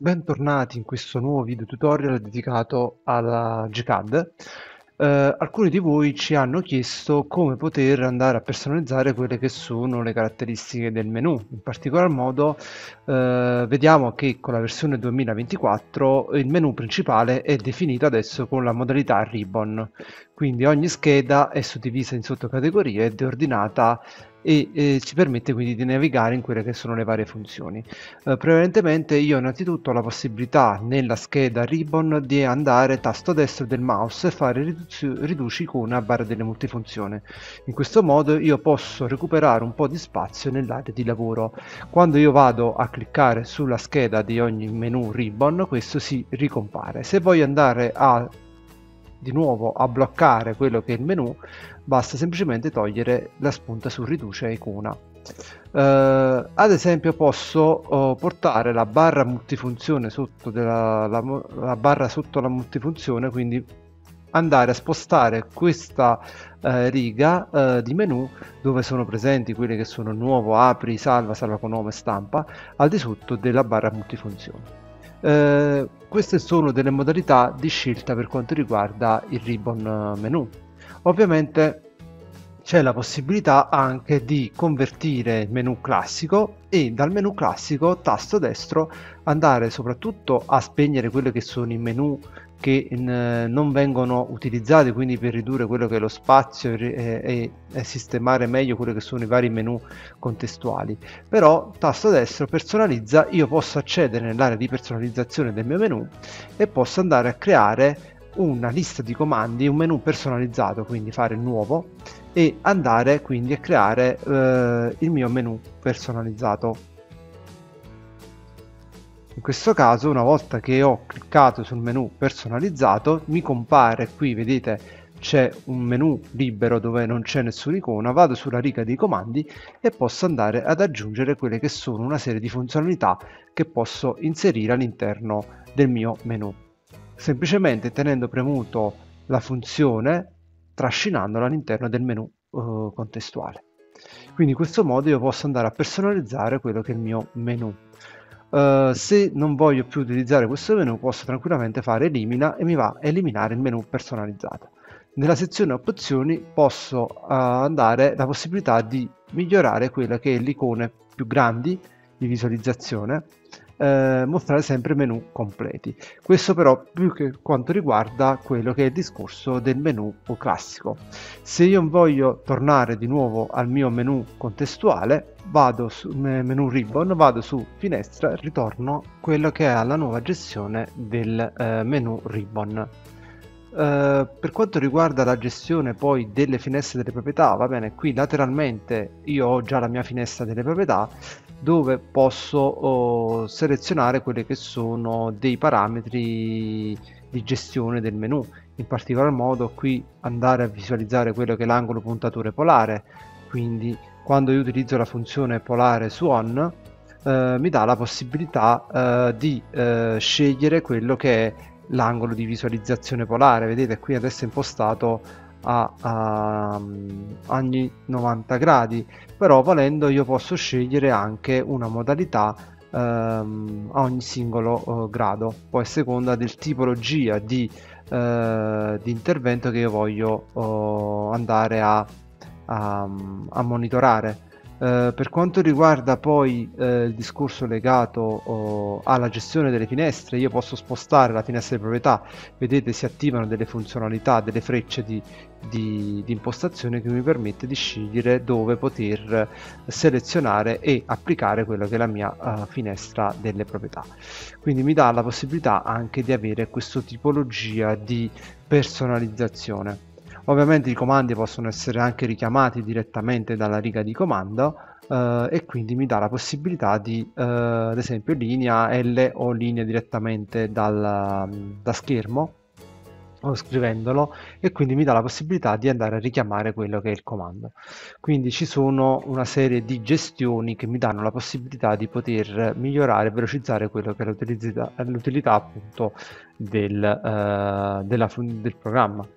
Bentornati in questo nuovo video tutorial dedicato alla GCAD. Eh, alcuni di voi ci hanno chiesto come poter andare a personalizzare quelle che sono le caratteristiche del menu. In particolar modo eh, vediamo che con la versione 2024 il menu principale è definito adesso con la modalità ribbon, quindi ogni scheda è suddivisa in sottocategorie ed è ordinata e eh, ci permette quindi di navigare in quelle che sono le varie funzioni. Eh, prevalentemente io innanzitutto ho la possibilità nella scheda ribbon di andare tasto destro del mouse e fare riduci, riduci icona barra delle multifunzioni. In questo modo io posso recuperare un po' di spazio nell'area di lavoro. Quando io vado a cliccare sulla scheda di ogni menu ribbon questo si ricompare. Se voglio andare a di nuovo a bloccare quello che è il menu basta semplicemente togliere la spunta su riduce icona uh, ad esempio posso uh, portare la barra multifunzione sotto della, la, la barra sotto la multifunzione quindi andare a spostare questa eh, riga eh, di menu dove sono presenti quelli che sono nuovo, apri, salva, salva con nome, stampa al di sotto della barra multifunzione. Eh, queste sono delle modalità di scelta per quanto riguarda il ribbon eh, menu. Ovviamente c'è la possibilità anche di convertire il menu classico e dal menu classico tasto destro andare soprattutto a spegnere quelli che sono i menu che in, non vengono utilizzati quindi per ridurre quello che è lo spazio e, e, sistemare meglio quello che sono i vari menu contestuali. Però tasto destro personalizza io posso accedere nell'area di personalizzazione del mio menu e posso andare a creare una lista di comandi un menu personalizzato quindi fare nuovo e andare quindi a creare eh, il mio menu personalizzato. In questo caso una volta che ho cliccato sul menu personalizzato mi compare qui vedete c'è un menu libero dove non c'è nessuna icona vado sulla riga dei comandi e posso andare ad aggiungere quelle che sono una serie di funzionalità che posso inserire all'interno del mio menu semplicemente tenendo premuto la funzione trascinandola all'interno del menu uh, contestuale quindi in questo modo io posso andare a personalizzare quello che è il mio menu Uh, se non voglio più utilizzare questo menu posso tranquillamente fare elimina e mi va a eliminare il menu personalizzato. Nella sezione opzioni posso uh, andare la possibilità di migliorare quella che è le icone più grandi di visualizzazione eh, mostrare sempre menu completi. Questo però più che quanto riguarda quello che è il discorso del menu classico. Se io voglio tornare di nuovo al mio menu contestuale, vado su menu ribbon, vado su finestra, ritorno quello che è la nuova gestione del eh, menu ribbon. Uh, per quanto riguarda la gestione poi delle finestre delle proprietà, va bene, qui lateralmente io ho già la mia finestra delle proprietà, dove posso oh, selezionare quelli che sono dei parametri di gestione del menu. In particolar modo qui andare a visualizzare quello che è l'angolo puntatore polare. Quindi quando io utilizzo la funzione polare su on eh, mi dà la possibilità eh, di eh, scegliere quello che è l'angolo di visualizzazione polare. Vedete qui adesso è impostato a, a ogni 90 gradi. Però volendo io posso scegliere anche una modalità ehm, a ogni singolo eh, grado. Poi a seconda del tipologia di, eh, di intervento che io voglio eh, andare a, a, a monitorare Uh, per quanto riguarda poi uh, il discorso legato uh, alla gestione delle finestre, io posso spostare la finestra di proprietà, vedete si attivano delle funzionalità, delle frecce di, di, di impostazione che mi permette di scegliere dove poter selezionare e applicare quello che è la mia eh, finestra delle proprietà. Quindi mi dà la possibilità anche di avere questa tipologia di personalizzazione Ovviamente i comandi possono essere anche richiamati direttamente dalla riga di comando eh, e quindi mi dà la possibilità di, eh, ad esempio, linea L o linea direttamente dal, da schermo o scrivendolo e quindi mi dà la possibilità di andare a richiamare quello che è il comando. Quindi ci sono una serie di gestioni che mi danno la possibilità di poter migliorare e velocizzare quello che è l'utilità appunto del, uh, della, del programma